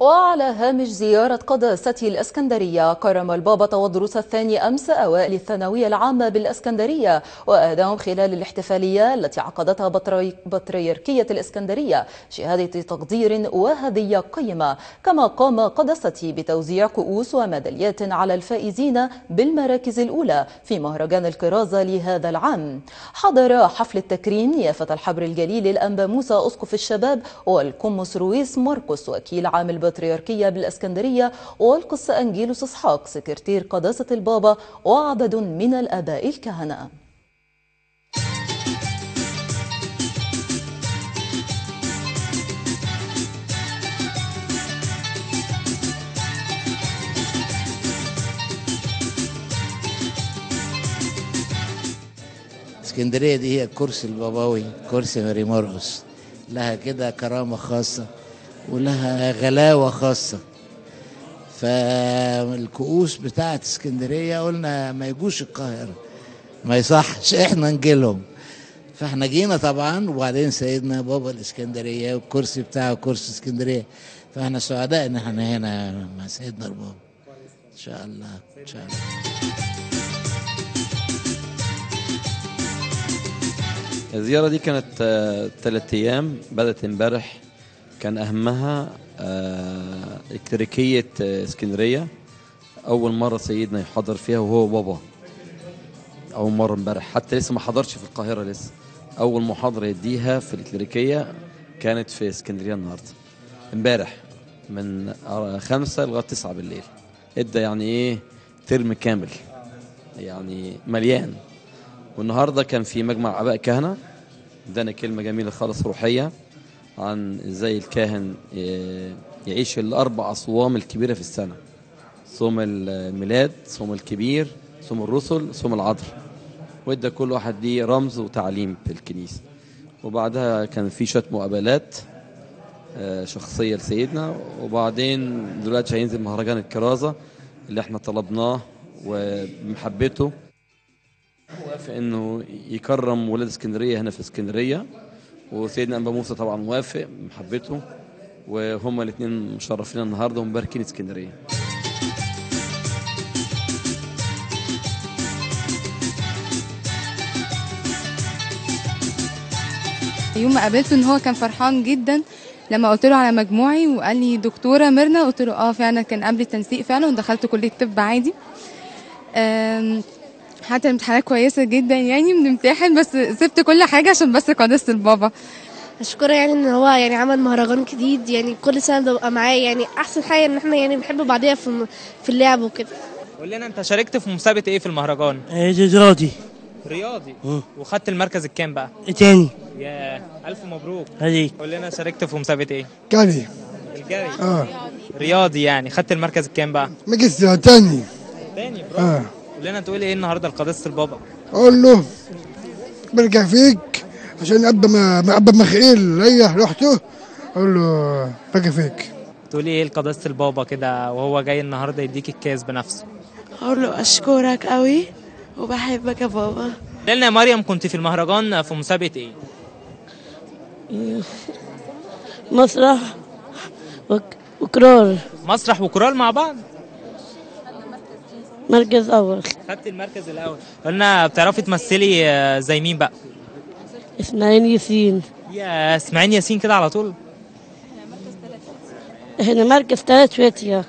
وعلى هامش زيارة قداسته الإسكندرية كرم البابا تودروس الثاني أمس أوائل الثانوية العامة بالإسكندرية وأهداهم خلال الاحتفالية التي عقدتها بطري- بطريركية الإسكندرية شهادة تقدير وهدية قيمة. كما قام قداسته بتوزيع كؤوس وميداليات على الفائزين بالمراكز الأولى في مهرجان الكرازة لهذا العام. حضر حفل التكريم يافة الحبر الجليل الأنبا موسى أسقف الشباب والقمص رويس ماركوس وكيل عام البطريركية بالإسكندرية والقس أنجيلوس إسحاق سكرتير قداسة البابا وعدد من الآباء الكهنة. إسكندرية دي هي الكرسي البابوي كرسي ماري مرقس لها كده كرامة خاصة. ولها غلاوة خاصة. فالكؤوس بتاعت اسكندرية قلنا ما يجوش القاهرة ما يصحش إحنا نجيلهم. فإحنا جينا طبعا وبعدين سيدنا بابا الإسكندرية والكرسي بتاعه كرسي اسكندرية. فإحنا سعداء إن إحنا هنا مع سيدنا البابا. إن شاء الله إن شاء الله. الزيارة دي كانت آه، تلات أيام بدأت امبارح. كان أهمها آه، إكتريكية آه، إسكندرية. أول مرة سيدنا يحضر فيها وهو بابا أول مرة امبارح حتى لسه ما حضرش في القاهرة لسه. أول محاضرة يديها في الإكتريكية كانت في إسكندرية النهاردة. امبارح من آه، خمسة لغاية تسعة بالليل. إدى يعني إيه؟ ترم كامل. يعني مليان. والنهاردة كان في مجمع اباء كهنة. ادانا كلمة جميلة خالص روحية. عن إزاي الكاهن يعيش الأربع اصوام الكبيرة في السنة. صوم الميلاد صوم الكبير صوم الرسل صوم العذر وإدى كل واحد ليه رمز وتعليم في الكنيسة. وبعدها كان في شوية مقابلات آه، شخصية لسيدنا. وبعدين دلوقتي هينزل مهرجان الكرازة اللي إحنا طلبناه وبمحبته وافق إنه يكرم ولاد اسكندرية هنا في اسكندرية. وسيدنا أنبا موسى طبعا وافق محبته. وهما الاثنين مشرفين النهارده ومباركين اسكندرية. يوم ما قابلته إن هو كان فرحان جدا لما قلت له على مجموعي وقال لي دكتورة ميرنا. قلت له آه فعلا كان قبل التنسيق فعلا ودخلت كلية طب عادي. حتى الامتحانات كويسة جدا يعني بنمتحن بس سبت كل حاجة عشان بس قداسه البابا. أشكره يعني إن هو يعني عمل مهرجان جديد يعني كل سنة ببقى معاه يعني أحسن حاجة إن إحنا يعني بنحب بعضيها في في اللعب وكده. قول لنا أنت شاركت في مسابقة إيه في المهرجان؟ راضي رياضي. مم. وخدت المركز الكام بقى؟ تاني يا ألف مبروك. هذيك قول لنا شاركت في مسابقة إيه؟ جري الجري. آه. رياضي يعني خدت المركز الكام بقى؟ مجلس تاني. تاني برافو. آه. قول لنا تقول إيه النهارده لقداسه البابا أقول له برجع فيك عشان أبا ما ما أبا مخيل ريح رحته أقول له برجع فيك. تقول إيه لقداسه البابا كده وهو جاي النهارده يديك الكاس بنفسه؟ أقول له أشكرك قوي وبحبك يا بابا. قول لنا يا مريم كنت في المهرجان في مسابقة إيه؟ مسرح وك... وكرار. مسرح وكورال مع بعض؟ مركز أول. خدت المركز الأول. قلنا بتعرفي تمثلي آه، زي مين بقى؟ إسماعيل ياسين. يا إسماعيل ياسين كده على طول؟ إحنا مركز ثلاث فتية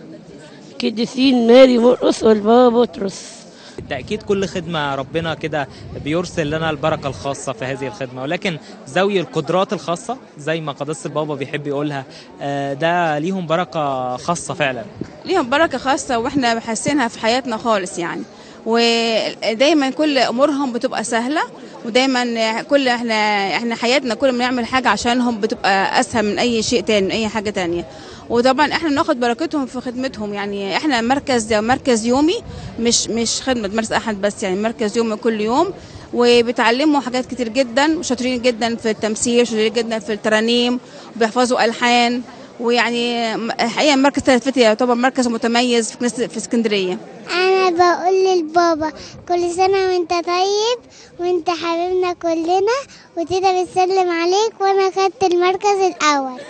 قديسين ماري مرقس والبابا بطرس. بالتأكيد كل خدمة ربنا كده بيرسل لنا البركة الخاصة في هذه الخدمة. ولكن ذوي القدرات الخاصة زي ما قداسة البابا بيحب يقولها آه، ده ليهم بركة خاصة فعلا. ليهم بركة خاصة وإحنا حاسينها في حياتنا خالص يعني. ودايما كل أمورهم بتبقى سهلة ودايما كل إحنا إحنا حياتنا كل ما نعمل حاجة عشانهم بتبقى أسهل من أي شيء تاني من أي حاجة تانية. وطبعا إحنا بناخد بركتهم في خدمتهم. يعني إحنا مركز مركز يومي مش مش خدمة مركز أحد بس يعني مركز يومي كل يوم. وبيتعلموا حاجات كتير جدا وشاطرين جدا في التمثيل شاطرين جدا في الترانيم وبيحفظوا ألحان. ويعني الحقيقة مركز ثلاث يعتبر مركز متميز في في اسكندرية. أنا بقول للبابا كل سنة وأنت طيب وأنت حبيبنا كلنا وتيتا بتسلم عليك وأنا خدت المركز الأول.